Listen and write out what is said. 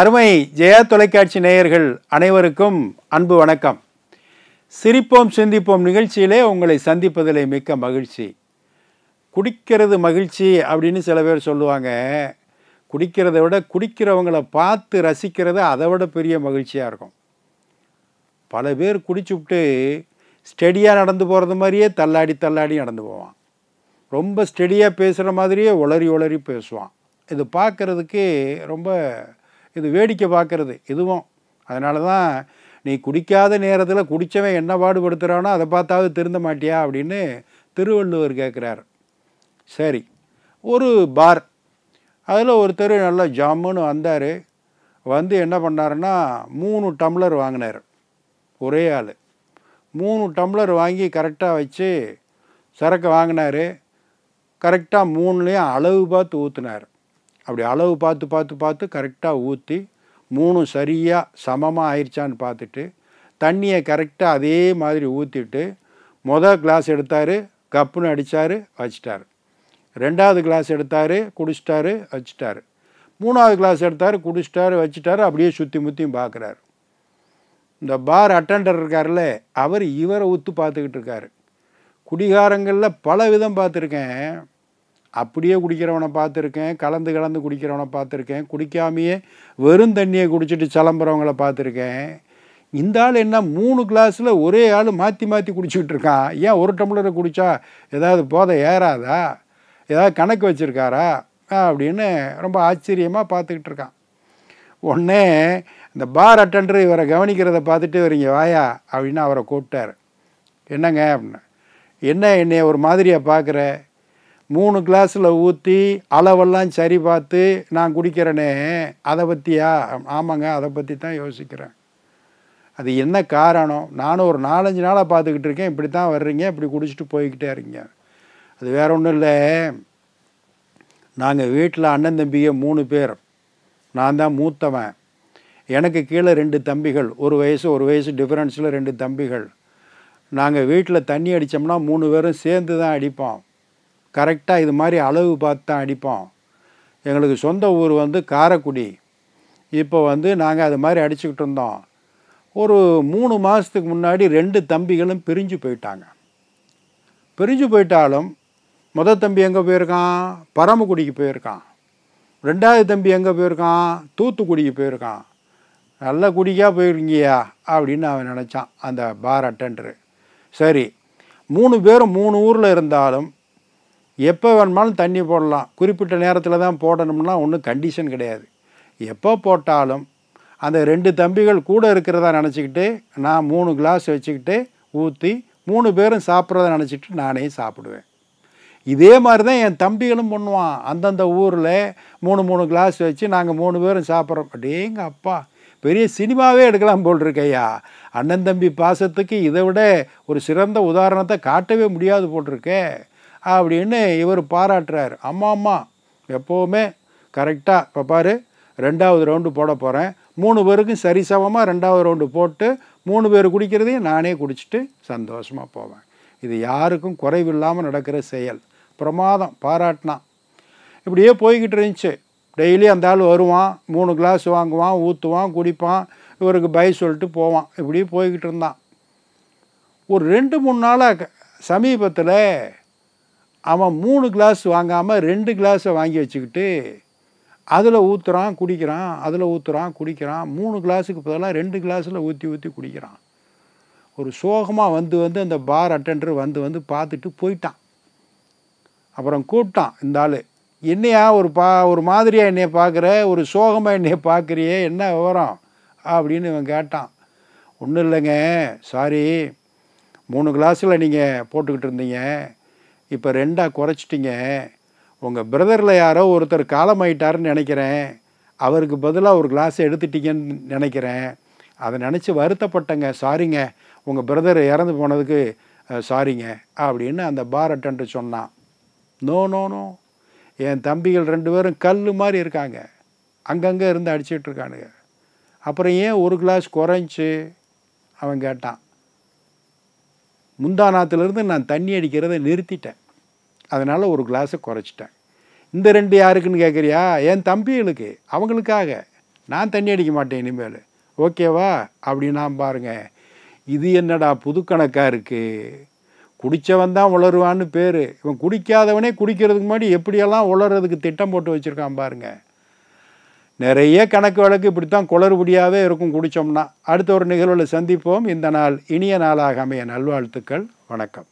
அருமை ஜெயா தொலைக்காட்சி நேயர்கள் அனைவருக்கும் அன்பு வணக்கம். சிரிப்போம் சிந்திப்போம் நிகழ்ச்சியிலே உங்களை சந்திப்பதிலே மிக்க மகிழ்ச்சி. குடிக்கிறது மகிழ்ச்சி அப்படின்னு சில பேர் சொல்லுவாங்க. குடிக்கிறத விட குடிக்கிறவங்கள பார்த்து ரசிக்கிறது அதை விட பெரிய மகிழ்ச்சியாக இருக்கும். பல பேர் குடிச்சுவிட்டு ஸ்டெடியாக நடந்து போகிறது மாதிரியே தள்ளாடி தள்ளாடி நடந்து போவான். ரொம்ப ஸ்டெடியாக பேசுகிற மாதிரியே உளறி உளறி பேசுவான். இது பார்க்குறதுக்கு ரொம்ப இது வேடிக்கை பார்க்குறது இதுவும் அதனால தான் நீ குடிக்காத நேரத்தில் குடித்தவன் என்ன பாடுபடுத்துகிறானோ அதை பார்த்தாவது திருந்த மாட்டியா அப்படின்னு திருவள்ளுவர் கேட்குறார் சரி ஒரு பார். அதில் ஒருத்தர் நல்லா ஜம்முன்னு வந்தார். வந்து என்ன பண்ணாருன்னா மூணு டம்ளர் வாங்கினார். ஒரே ஆள். மூணு டம்ளர் வாங்கி கரெக்டாக வச்சு சரக்கு வாங்கினார். கரெக்டாக மூணுலேயும் அளவு பார்த்து ஊற்றுனார் அப்படி அளவு பார்த்து பார்த்து பார்த்து கரெக்டாக ஊற்றி மூணும் சரியாக சமமாக ஆயிடுச்சான்னு பார்த்துட்டு தண்ணியை கரெக்டாக அதே மாதிரி ஊற்றிட்டு மொதல் கிளாஸ் எடுத்தார் கப்புன்னு அடித்தார் வச்சிட்டார். ரெண்டாவது கிளாஸ் எடுத்தார் குடிச்சிட்டாரு வச்சிட்டாரு. மூணாவது கிளாஸ் எடுத்தார் குடிச்சிட்டாரு வச்சிட்டாரு அப்படியே சுற்றி முற்றியும் பார்க்குறாரு. இந்த பார் அட்டெண்டர் இருக்கார்ல அவர் இவரை ஊற்று பார்த்துக்கிட்டு இருக்காரு. குடிகாரங்களில் பல விதம் பார்த்துருக்கேன். அப்படியே குடிக்கிறவனை பார்த்துருக்கேன் கலந்து கலந்து குடிக்கிறவனை பார்த்துருக்கேன் குடிக்காமையே வெறும் தண்ணியை குடிச்சிட்டு சிலம்புறவங்கள பார்த்துருக்கேன். இந்த ஆள் என்ன மூணு கிளாஸில் ஒரே ஆள் மாற்றி மாற்றி குடிச்சிக்கிட்டு இருக்கான் ஏன் ஒரு டம்ளரை குடித்தா ஏதாவது போதை ஏறாதா? ஏதாவது கணக்கு வச்சுருக்காரா? அப்படின்னு ரொம்ப ஆச்சரியமாக பார்த்துக்கிட்டு இருக்கான் உடனே இந்த பார் அட்டண்டர் இவரை கவனிக்கிறத பார்த்துட்டு இவரிங்க வாயா அப்படின்னு அவரை கூப்பிட்டார். என்னங்க அப்படின்னு. என்ன என்னைய ஒரு மாதிரியாக பார்க்குற? மூணு கிளாஸில் ஊற்றி அளவெல்லாம் சரி பார்த்து நான் குடிக்கிறேனே அதை பற்றியா ஆமாங்க அதை பற்றி தான் யோசிக்கிறேன். அது என்ன காரணம்? நானும் ஒரு நாலஞ்சு நாளாக பார்த்துக்கிட்டு இருக்கேன். இப்படி தான் வர்றீங்க இப்படி குடிச்சிட்டு போய்கிட்டே இருக்கீங்க. அது வேற ஒன்றும் இல்லை. நாங்கள் வீட்டில் அண்ணன் தம்பிங்க மூணு பேர். நான் தான் மூத்தவன். எனக்கு கீழே ரெண்டு தம்பிகள். ஒரு வயசு ஒரு வயசு டிஃப்ரென்ஸில் ரெண்டு தம்பிகள். நாங்கள் வீட்டில் தண்ணி அடித்தோம்னா மூணு பேரும் சேர்ந்து தான் அடிப்போம். கரெக்டாக இது மாதிரி அளவு பார்த்து தான் அடிப்போம். எங்களுக்கு சொந்த ஊர் வந்து காரைக்குடி. இப்போ வந்து நாங்கள் அது மாதிரி அடிச்சுக்கிட்டு இருந்தோம். ஒரு மூணு மாதத்துக்கு முன்னாடி ரெண்டு தம்பிகளும் பிரிஞ்சு போயிட்டாங்க. பிரிஞ்சு போயிட்டாலும் முத தம்பி எங்கே போயிருக்கான்? பரமக்குடிக்கு போயிருக்கான். ரெண்டாவது தம்பி எங்கே போயிருக்கான்? தூத்துக்குடிக்கு போயிருக்கான். நல்ல குடிக்காக போயிருக்கியா? அப்படின்னு அவன் நினச்சான் அந்த பார் அட்டண்டரு சரி மூணு பேரும் மூணு ஊரில் இருந்தாலும் எப்போ வேணுமாலும் தண்ணி போடலாம். குறிப்பிட்ட நேரத்தில் தான் போடணும்னா ஒன்றும் கண்டிஷன் கிடையாது. எப்போ போட்டாலும் அந்த ரெண்டு தம்பிகள் கூட இருக்கிறதா நினச்சிக்கிட்டு நான் மூணு கிளாஸ் வச்சுக்கிட்டு ஊற்றி மூணு பேரும் சாப்பிட்றத நினச்சிக்கிட்டு நானே சாப்பிடுவேன். இதே மாதிரி தான் என் தம்பிகளும் பண்ணுவான். அந்தந்த ஊரில் மூணு மூணு கிளாஸ் வச்சு நாங்கள் மூணு பேரும் சாப்பிட்றோம். அப்படிங்க அப்பா பெரிய சினிமாவே எடுக்கலாம் போல் இருக்கையா அண்ணன் தம்பி பாசத்துக்கு இதை விட ஒரு சிறந்த உதாரணத்தை காட்டவே முடியாது போட்டிருக்கே அப்படின்னு இவர் பாராட்டுறார். அம்மா அம்மா எப்போவுமே கரெக்டாக இப்போ பாரு ரெண்டாவது ரவுண்டு போட போகிறேன் மூணு பேருக்கும் சரிசமமாக ரெண்டாவது ரவுண்டு போட்டு மூணு பேர் குடிக்கிறதையும் நானே குடிச்சிட்டு சந்தோஷமாக போவேன். இது யாருக்கும் குறைவில்லாமல் நடக்கிற செயல். பிரமாதம் பாராட்டினான் இப்படியே போய்கிட்டு இருந்துச்சு. டெய்லி அந்த ஆள் வருவான் மூணு கிளாஸ் வாங்குவான் ஊற்றுவான் குடிப்பான் இவருக்கு பை சொல்லிட்டு போவான். இப்படி போய்கிட்டு இருந்தான். ஒரு ரெண்டு மூணு நாளாக சமீபத்தில் அவன் மூணு கிளாஸ் வாங்காமல் ரெண்டு கிளாஸை வாங்கி வச்சுக்கிட்டு அதில் ஊற்றுறான் குடிக்கிறான் அதில் ஊற்றுறான் குடிக்கிறான். மூணு கிளாஸுக்கு பதிலாக ரெண்டு கிளாஸில் ஊற்றி ஊற்றி குடிக்கிறான். ஒரு சோகமாக வந்து வந்து அந்த பார் அட்டெண்டர் வந்து வந்து பார்த்துட்டு போயிட்டான். அப்புறம் கூப்பிட்டான் இந்த ஆள் என்னையா ஒரு பா ஒரு மாதிரியாக என்னைய பார்க்குற? ஒரு சோகமாக என்னைய பார்க்குறியே? என்ன விவரம்? அப்படின்னு இவன் கேட்டான். ஒன்றும் இல்லைங்க சாரி மூணு கிளாஸில் நீங்கள் போட்டுக்கிட்டு இருந்தீங்க. இப்போ ரெண்டாக குறைச்சிட்டிங்க. உங்கள் பிரதரில் யாரோ ஒருத்தர் காலமாயிட்டாருன்னு நினைக்கிறேன். அவருக்கு பதிலாக ஒரு கிளாஸ் எடுத்துட்டீங்கன்னு நினைக்கிறேன். அதை நினச்சி வருத்தப்பட்டங்க. சாரிங்க உங்கள் பிரதர் இறந்து போனதுக்கு சாரிங்க அப்படின்னு அந்த பார் அட்டன்ட்டு சொன்னான். No no no. என் தம்பிகள் ரெண்டு பேரும் கல் மாதிரி இருக்காங்க. அங்கங்கே இருந்து அடிச்சிட்டு இருக்கானுங்க. அப்புறம் ஏன் ஒரு கிளாஸ் குறைஞ்சி? அவன் கேட்டான். முந்தானாத்துலேருந்து நான் தண்ணி அடிக்கிறத நிறுத்திட்டேன். அதனால் ஒரு கிளாஸை குறைச்சிட்டேன். இந்த ரெண்டு யாருக்குன்னு கேட்குறியா என் தம்பிகளுக்கு அவங்களுக்காக. நான் தண்ணி அடிக்க மாட்டேன் இனிமேல். ஓகேவா? அப்படின்னா பாருங்க. இது என்னடா புது கணக்காக இருக்குது குடித்தவன் தான் உளருவான்னு பேர். இவன் குடிக்காதவனே குடிக்கிறதுக்கு முன்னாடி எப்படியெல்லாம் உளறதுக்கு திட்டம் போட்டு வச்சுருக்கான் பாருங்கள் நிறைய கணக்கு வழக்கு இப்படித்தான் குளறுபடியாகவே இருக்கும் குடித்தோம்னா அடுத்த ஒரு நிகழ்வில் சந்திப்போம். இந்த நாள் இனிய நாளாக அமைய நல்வாழ்த்துக்கள். வணக்கம்.